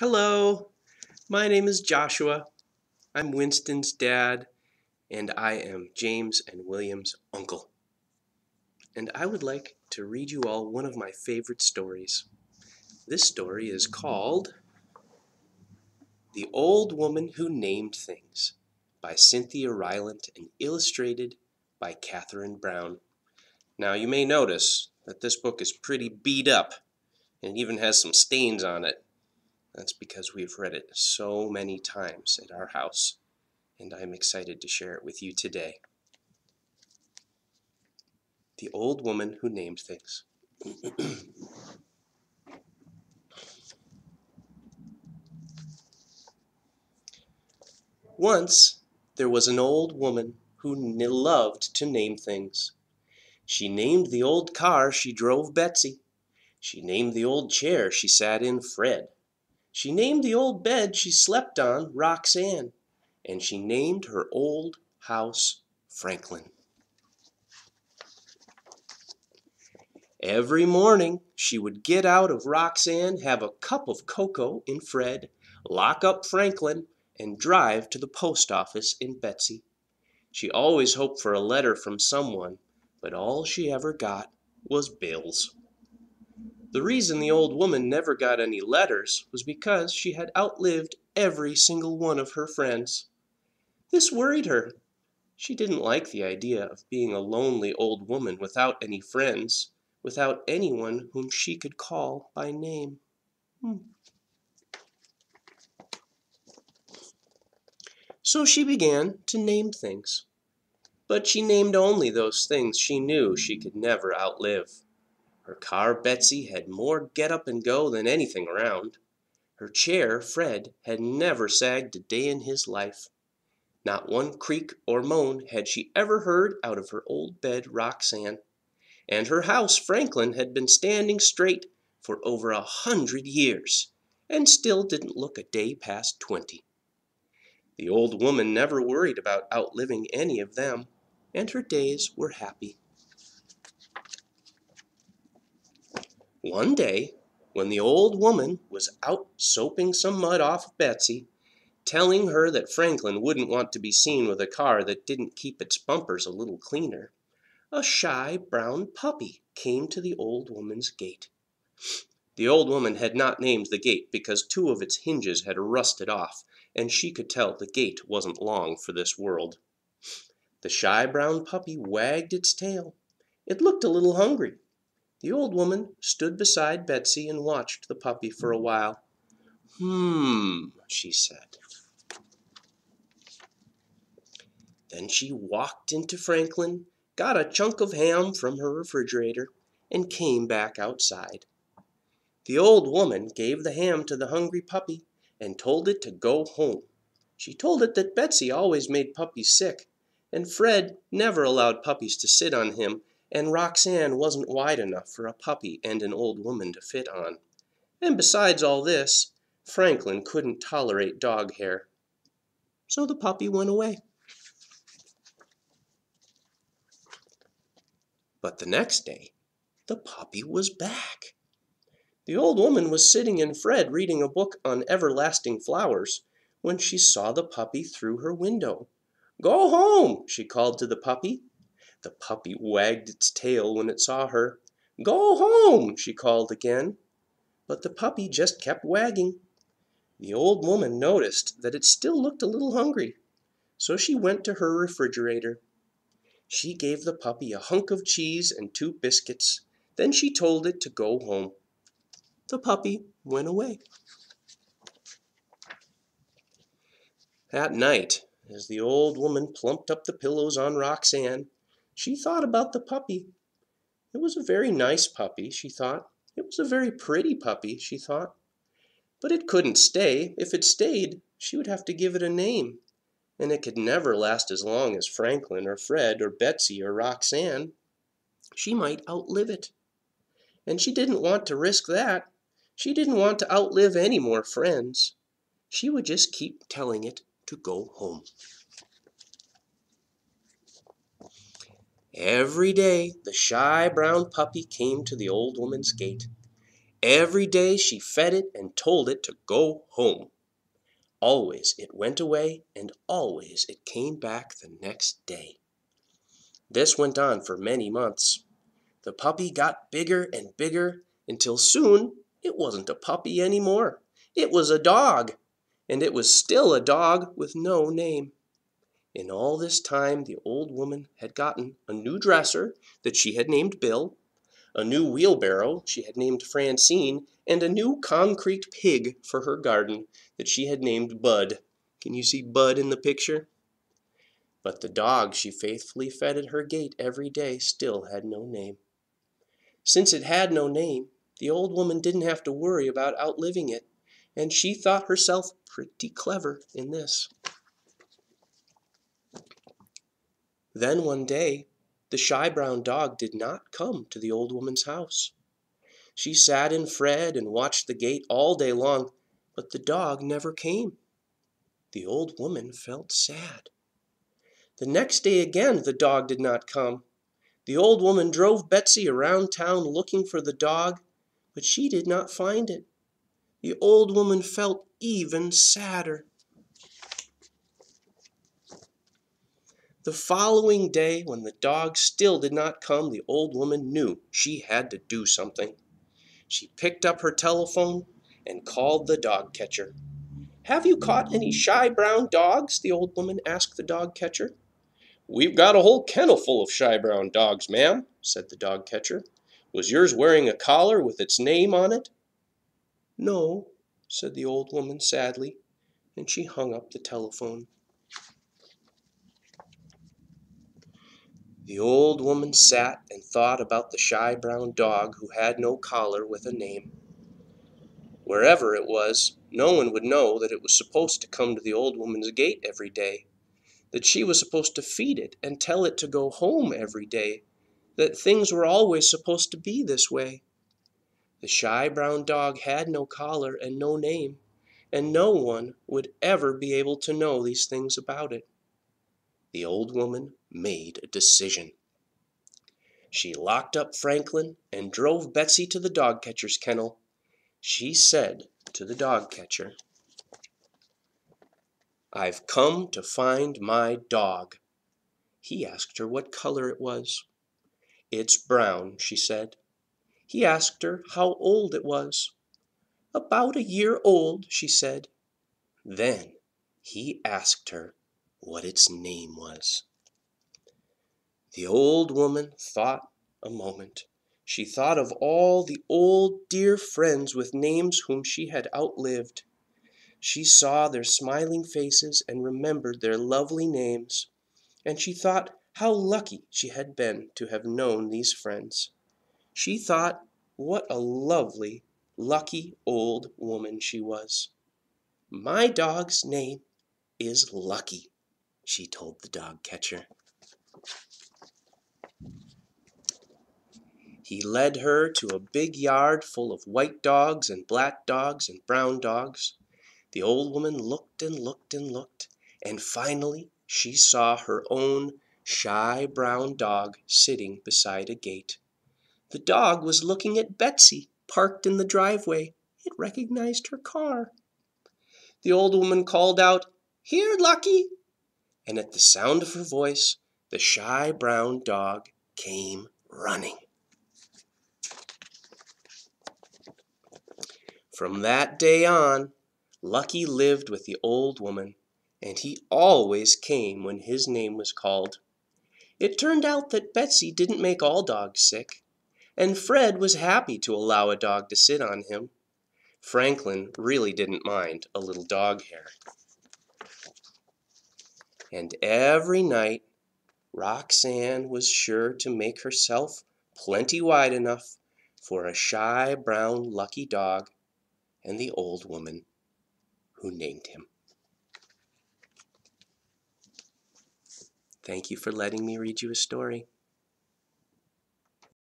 Hello, my name is Joshua. I'm Winston's dad, and I am James and William's uncle. And I would like to read you all one of my favorite stories. This story is called The Old Woman Who Named Things by Cynthia Rylant and illustrated by Kathryn Brown. Now, you may notice that this book is pretty beat up and even has some stains on it. That's because we've read it so many times at our house, and I'm excited to share it with you today. The Old Woman Who Named Things. Once there was an old woman who loved to name things. She named the old car she drove Betsy. She named the old chair she sat in Fred. She named the old bed she slept on Roxanne, and she named her old house Franklin. Every morning she would get out of Roxanne, have a cup of cocoa in Fred, lock up Franklin, and drive to the post office in Betsy. She always hoped for a letter from someone, but all she ever got was bills. The reason the old woman never got any letters was because she had outlived every single one of her friends. This worried her. She didn't like the idea of being a lonely old woman without any friends, without anyone whom she could call by name. Hmm. So she began to name things. But she named only those things she knew she could never outlive. Her car, Betsy, had more get up and go than anything around. Her chair, Fred, had never sagged a day in his life. Not one creak or moan had she ever heard out of her old bed, Roxanne. And her house, Franklin, had been standing straight for over a hundred years, and still didn't look a day past twenty. The old woman never worried about outliving any of them, and her days were happy. One day, when the old woman was out soaping some mud off of Betsy, telling her that Franklin wouldn't want to be seen with a car that didn't keep its bumpers a little cleaner, a shy brown puppy came to the old woman's gate. The old woman had not named the gate because two of its hinges had rusted off, and she could tell the gate wasn't long for this world. The shy brown puppy wagged its tail. It looked a little hungry, the old woman stood beside Betsy and watched the puppy for a while. Hmm, she said. Then she walked into Franklin, got a chunk of ham from her refrigerator, and came back outside. The old woman gave the ham to the hungry puppy and told it to go home. She told it that Betsy always made puppies sick, and Fred never allowed puppies to sit on him and Roxanne wasn't wide enough for a puppy and an old woman to fit on. And besides all this, Franklin couldn't tolerate dog hair. So the puppy went away. But the next day, the puppy was back. The old woman was sitting in Fred reading a book on everlasting flowers when she saw the puppy through her window. Go home, she called to the puppy. The puppy wagged its tail when it saw her. Go home, she called again. But the puppy just kept wagging. The old woman noticed that it still looked a little hungry, so she went to her refrigerator. She gave the puppy a hunk of cheese and two biscuits. Then she told it to go home. The puppy went away. That night, as the old woman plumped up the pillows on Roxanne, she thought about the puppy. It was a very nice puppy, she thought. It was a very pretty puppy, she thought. But it couldn't stay. If it stayed, she would have to give it a name. And it could never last as long as Franklin or Fred or Betsy or Roxanne. She might outlive it. And she didn't want to risk that. She didn't want to outlive any more friends. She would just keep telling it to go home. Every day the shy brown puppy came to the old woman's gate. Every day she fed it and told it to go home. Always it went away, and always it came back the next day. This went on for many months. The puppy got bigger and bigger until soon it wasn't a puppy any more. It was a dog, and it was still a dog with no name. In all this time the old woman had gotten a new dresser that she had named Bill, a new wheelbarrow she had named Francine, and a new concrete pig for her garden that she had named Bud. Can you see Bud in the picture? But the dog she faithfully fed at her gate every day still had no name. Since it had no name, the old woman didn't have to worry about outliving it, and she thought herself pretty clever in this. Then one day the shy brown dog did not come to the old woman's house. She sat and fretted and watched the gate all day long, but the dog never came. The old woman felt sad. The next day again the dog did not come. The old woman drove Betsy around town looking for the dog, but she did not find it. The old woman felt even sadder. The following day, when the dog still did not come, the old woman knew she had to do something. She picked up her telephone and called the dog catcher. Have you caught any shy brown dogs? the old woman asked the dog catcher. We've got a whole kennel full of shy brown dogs, ma'am, said the dog catcher. Was yours wearing a collar with its name on it? No, said the old woman sadly, and she hung up the telephone. The old woman sat and thought about the shy brown dog who had no collar with a name. Wherever it was, no one would know that it was supposed to come to the old woman's gate every day, that she was supposed to feed it and tell it to go home every day, that things were always supposed to be this way. The shy brown dog had no collar and no name, and no one would ever be able to know these things about it the old woman made a decision. She locked up Franklin and drove Betsy to the dog catcher's kennel. She said to the dog catcher, I've come to find my dog. He asked her what color it was. It's brown, she said. He asked her how old it was. About a year old, she said. Then he asked her what its name was. The old woman thought a moment. She thought of all the old dear friends with names whom she had outlived. She saw their smiling faces and remembered their lovely names, and she thought how lucky she had been to have known these friends. She thought what a lovely, lucky old woman she was. My dog's name is Lucky she told the dog catcher. He led her to a big yard full of white dogs and black dogs and brown dogs. The old woman looked and looked and looked, and finally she saw her own shy brown dog sitting beside a gate. The dog was looking at Betsy, parked in the driveway. It recognized her car. The old woman called out, Here, Lucky, and at the sound of her voice, the shy brown dog came running. From that day on, Lucky lived with the old woman, and he always came when his name was called. It turned out that Betsy didn't make all dogs sick, and Fred was happy to allow a dog to sit on him. Franklin really didn't mind a little dog hair and every night Roxanne was sure to make herself plenty wide enough for a shy brown lucky dog and the old woman who named him. Thank you for letting me read you a story.